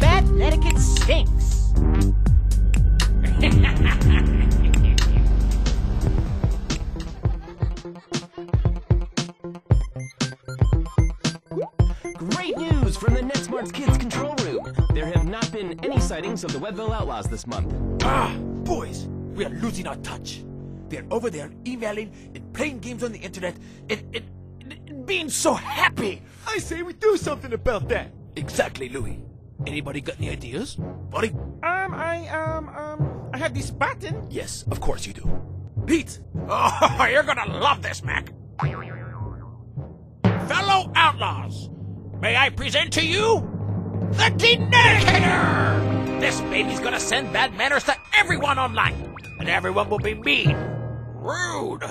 Bad netiquette stinks. Great news from the NetSmartz Kids control room. There have not been any sightings of the Webville Outlaws this month. Ah, boys, we are losing our touch. They're over there emailing and playing games on the internet and, and, and- and being so happy. I say we do something about that. Exactly, Louis. Anybody got any ideas? Buddy? Um, I, um, um, I have this button. Yes, of course you do. Pete! Oh, you're gonna love this, Mac. Fellow outlaws, may I present to you the Denedicator! This baby's gonna send bad manners to everyone online, and everyone will be mean, rude,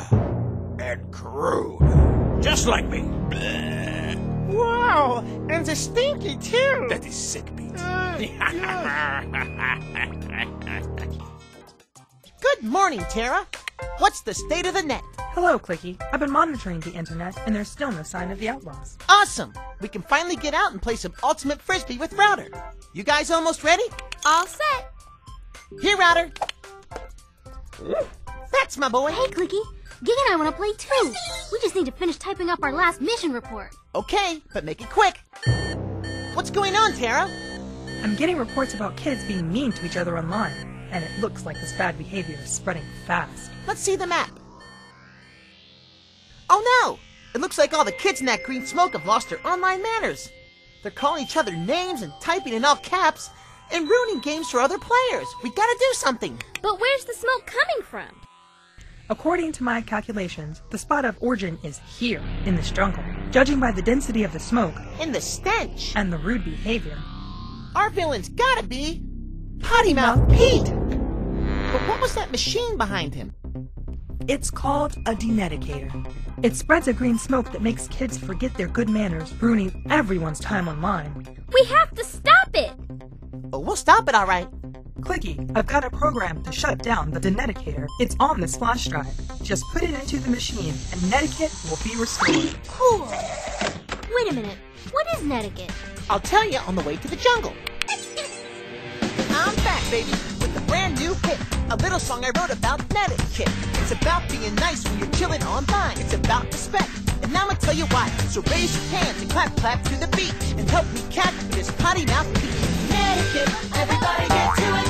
and crude. Just like me. Bleh. Wow, and the stinky too. That is sick, Pete. Uh, Good morning, Tara. What's the state of the net? Hello, Clicky. I've been monitoring the internet, and there's still no sign of the outlaws. Awesome. We can finally get out and play some ultimate frisbee with Router. You guys almost ready? All set. Here, Router. That's my boy. Hey, Clicky. Gig and I want to play too. We just need to finish typing up our last mission report. Okay, but make it quick. What's going on, Tara? I'm getting reports about kids being mean to each other online, and it looks like this bad behavior is spreading fast. Let's see the map. Oh no! It looks like all the kids in that green smoke have lost their online manners. They're calling each other names and typing in all caps and ruining games for other players. We gotta do something. But where's the smoke coming from? According to my calculations, the spot of origin is here, in this jungle. Judging by the density of the smoke In the stench. and the rude behavior, Our villain's gotta be Potty Mouth Pete. But what was that machine behind him? it's called a denedicator. It spreads a green smoke that makes kids forget their good manners, ruining everyone's time online. We have to stop it. Oh, we'll stop it, all right. Clicky, I've got a program to shut down the denedicator. It's on this flash drive. Just put it into the machine, and netiquette will be restored. Cool. Wait a minute. What is netiquette? I'll tell you on the way to the jungle. I'm back, baby, with a brand new hit. A little song I wrote about netiquette. It's about being nice when you're chilling online. It's about respect. And now I'm gonna tell you why. So raise your hands and clap, clap to the beat. And help me catch this potty mouth beat. Netiquette, everybody get to it.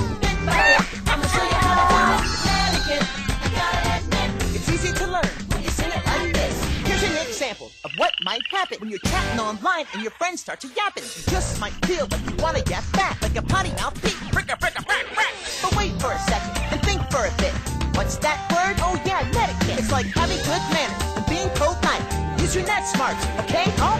Of what might happen when you're chatting online and your friends start to yapping. You just might feel like you wanna yap back like a potty mouth beat. Fricka, fricka, frack, frack. But wait for a second and think for a bit. What's that word? Oh yeah, netiquette. It's like having good manners and being polite. Use your NetSmartz, okay? Alright.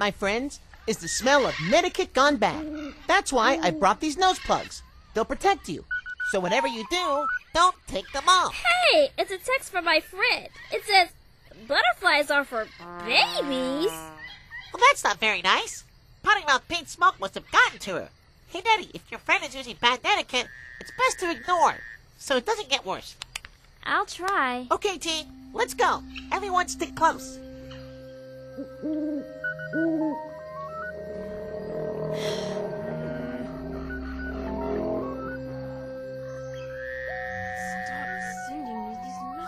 My friends, is the smell of netiquette gone bad. That's why I brought these nose plugs. They'll protect you. So whatever you do, don't take them off. Hey, it's a text from my friend. It says, "Butterflies are for babies." Well, that's not very nice. Potty Mouth Pete Smoke must have gotten to her. Hey, Nettie, if your friend is using bad etiquette, it's best to ignore, so it doesn't get worse. I'll try. Okay, T, let's go. Everyone stick close.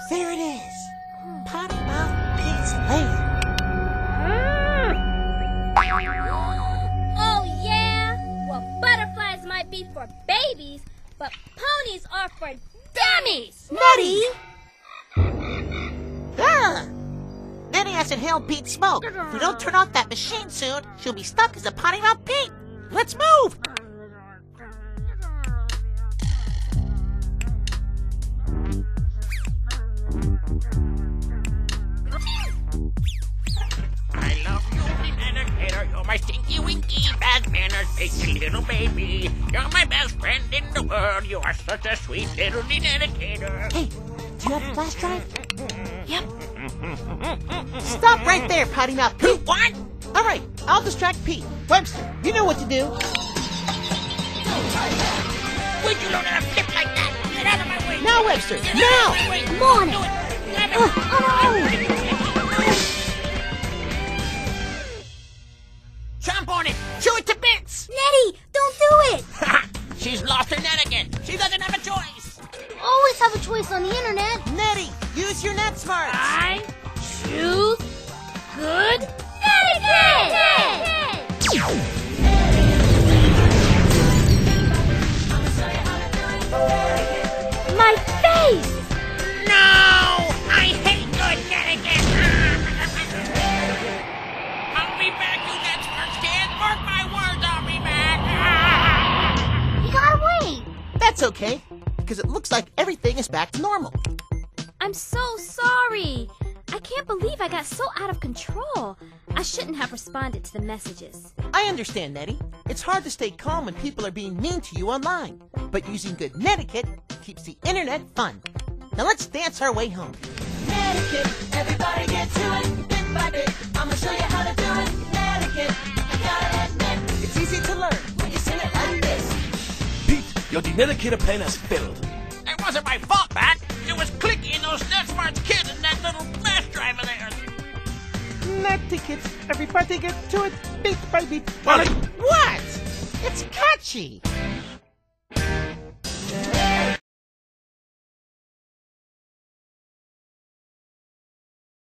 There it is. Potty Mouth Pete's lair. Oh yeah. Well, butterflies might be for babies, but ponies are for dummies. Nettie! Ah! Nettie has inhaled Pete smoke. If we don't turn off that machine soon, she'll be stuck as a potty mouth Pete. Let's move! Baby little baby. You're my best friend in the world. You are such a sweet little Denedicator. Hey, do you have a flash drive? Yep. Stop right there, potty mouth Pete. What? All right, I'll distract Pete. Webster, you know what to do. Would you learn how to flip like that? Get out of my way! Now, Webster, now! out of my! Come on. Do it! Grab it! Oh, oh, Jump use your. I choose good etiquette. My face! No! I hate good etiquette! I'll be back, you NetSmartz kid! Mark my words, I'll be back! He got away. That's okay, because it looks like everything is back to normal. I'm so sorry. I can't believe I got so out of control. I shouldn't have responded to the messages. I understand, Nettie. It's hard to stay calm when people are being mean to you online. But using good netiquette keeps the internet fun. Now let's dance our way home. Netiquette, everybody get to it. Bit by bit, I'ma show you how to do it. Netiquette, I gotta admit, it's easy to learn when you sing it like this. Pete, your Deneticator pen has failed. It wasn't my fault, Pat! Those NetSmartz kids and that little flash drive of theirs! Netiquette. Everybody get to it bit by bit. Molly! What? It's catchy.